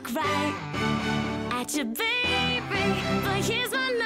look right at your baby, but here's my number.